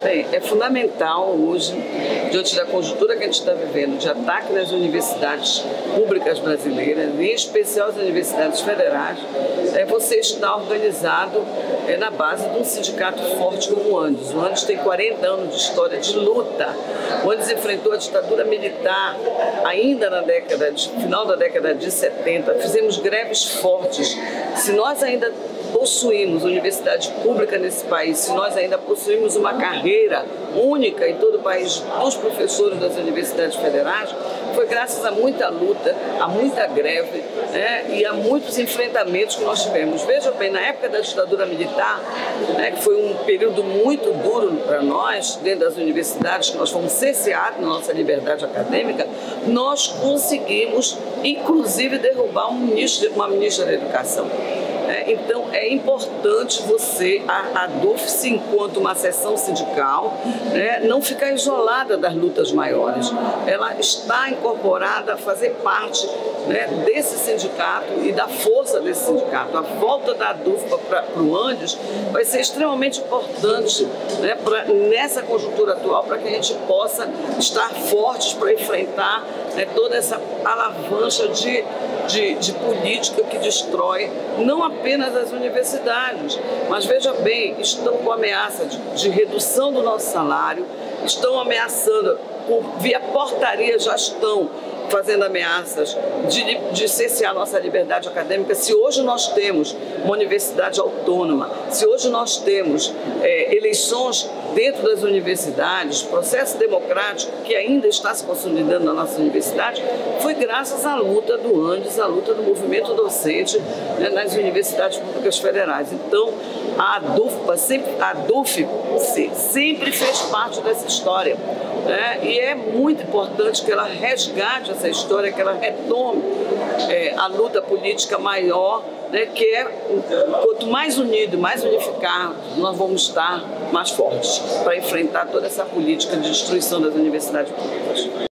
Bem, é fundamental hoje, diante da conjuntura que a gente está vivendo, de ataque nas universidades públicas brasileiras, em especial as universidades federais, é você estar organizado é, na base de um sindicato forte como o Andes. O Andes tem 40 anos de história de luta. O Andes enfrentou a ditadura militar ainda na década, de, final da década de 70. Fizemos greves fortes. Se nós ainda possuímos universidade pública nesse país, se nós ainda possuímos uma carreira única em todo o país dos professores das universidades federais, foi graças a muita luta, a muita greve né, e a muitos enfrentamentos que nós tivemos. Veja bem, na época da ditadura militar, né, que foi um período muito duro para nós, dentro das universidades, que nós fomos cerceados na nossa liberdade acadêmica, nós conseguimos, inclusive, derrubar um ministro, uma ministra da Educação. Então é importante você, a, a DUFS, enquanto uma seção sindical, né, não ficar isolada das lutas maiores. Ela está incorporada a fazer parte né, desse sindicato e da força desse sindicato. A volta da DUFPA para o Andes vai ser extremamente importante né, pra, nessa conjuntura atual para que a gente possa estar fortes para enfrentar né, toda essa alavanca de, de, de política que destrói não apenas apenas as universidades. Mas veja bem, estão com ameaça de, de redução do nosso salário, estão ameaçando, por, via portaria já estão fazendo ameaças de, de cessear nossa liberdade acadêmica. Se hoje nós temos uma universidade autônoma, se hoje nós temos é, eleições dentro das universidades, processo democrático que ainda está se consolidando na nossa universidade, foi graças à luta do Andes, à luta do movimento docente né, nas universidades públicas federais. Então, a DUFPA sempre, a DUF sempre fez parte dessa história. Né? E é muito importante que ela resgate essa história, que ela retome é, a luta política maior, né? que é quanto mais unido, mais unificado, nós vamos estar mais fortes para enfrentar toda essa política de destruição das universidades públicas.